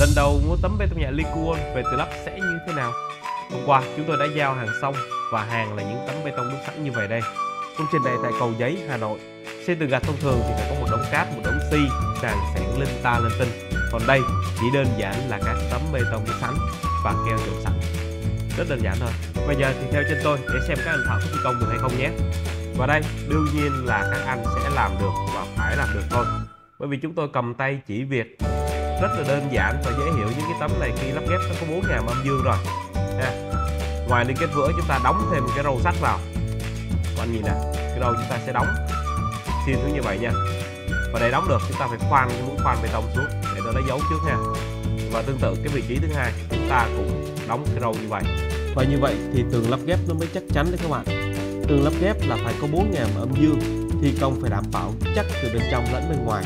Lần đầu mua tấm bê tông nhẹ Liquon về từ lắp sẽ như thế nào? Hôm qua chúng tôi đã giao hàng xong và hàng là những tấm bê tông đúc sẵn như vậy đây. Công trình này tại cầu giấy Hà Nội. Xây từ gạch thông thường thì phải có một đống cát, một đống xi, tràn sẵn linh ta lên tinh. Còn đây chỉ đơn giản là các tấm bê tông đúc sẵn và keo trộn sẵn. Rất đơn giản thôi. Bây giờ thì theo chân tôi để xem các anh thợ có thi công được hay không nhé. Và đây đương nhiên là các anh sẽ làm được và phải làm được thôi. Bởi vì chúng tôi cầm tay chỉ việc rất là đơn giản và dễ hiểu những cái tấm này khi lắp ghép nó có bốn ngàm âm dương rồi. Nha ngoài liên kết vữa, chúng ta đóng thêm cái râu sắt vào. Các anh nhìn nè, cái râu chúng ta sẽ đóng xuyên xuống như vậy nha. Và để đóng được, chúng ta phải khoan cái mũi khoan bê tông xuống để nó lấy dấu trước nha. Và tương tự cái vị trí thứ hai, chúng ta cũng đóng cái râu như vậy. Và như vậy thì tường lắp ghép nó mới chắc chắn đấy các bạn. Tường lắp ghép là phải có bốn ngàm âm dương thi công phải đảm bảo chắc từ bên trong lẫn bên ngoài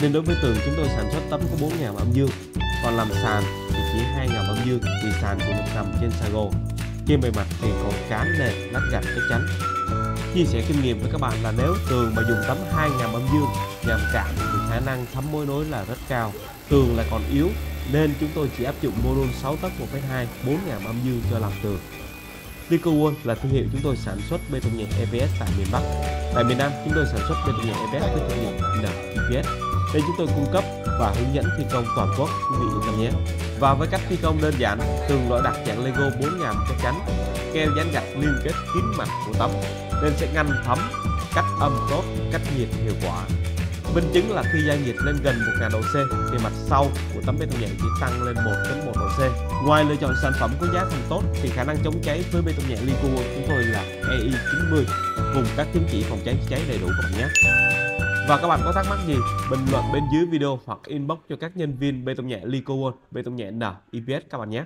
nên đối với tường chúng tôi sản xuất tấm có 4 ngàm âm dương. Còn làm sàn thì chỉ 2 ngàm âm dương vì sàn cũng được nằm trên sago trên bề mặt thì còn cán nền lát gạch chắc chắn. Chia sẻ kinh nghiệm với các bạn là nếu tường mà dùng tấm 2 ngàm âm dương ngàm cạn thì khả năng thấm mối nối là rất cao. Tường lại còn yếu nên chúng tôi chỉ áp dụng module 6 tấc 1,2 4 ngàm âm dương cho làm tường. Lico là thương hiệu chúng tôi sản xuất bê tông nhẹ EPS tại miền Bắc. Tại miền Nam, chúng tôi sản xuất bê tông nhẹ EPS với thương hiệu NEPS đây chúng tôi cung cấp và hướng dẫn thi công toàn quốc, quý vị yên tâm nhé và với cách thi công đơn giản, tường loại đặt dạng Lego 4 ngàm chắc chắn, keo dán gạch liên kết kín mặt của tấm, nên sẽ ngăn thấm cách âm tốt, cách nhiệt hiệu quả minh chứng là khi gia nhiệt lên gần 1000 độ C, thì mặt sau của tấm bê tông nhẹ chỉ tăng lên 1 đến 1 độ C. Ngoài lựa chọn sản phẩm có giá thành tốt, thì khả năng chống cháy với bê tông nhẹ Lico chúng tôi là EI90 cùng các chứng chỉ phòng cháy chữa cháy đầy đủ các bạn nhé. Và các bạn có thắc mắc gì, bình luận bên dưới video hoặc inbox cho các nhân viên bê tông nhẹ Lico bê tông nhẹ N, EPS các bạn nhé.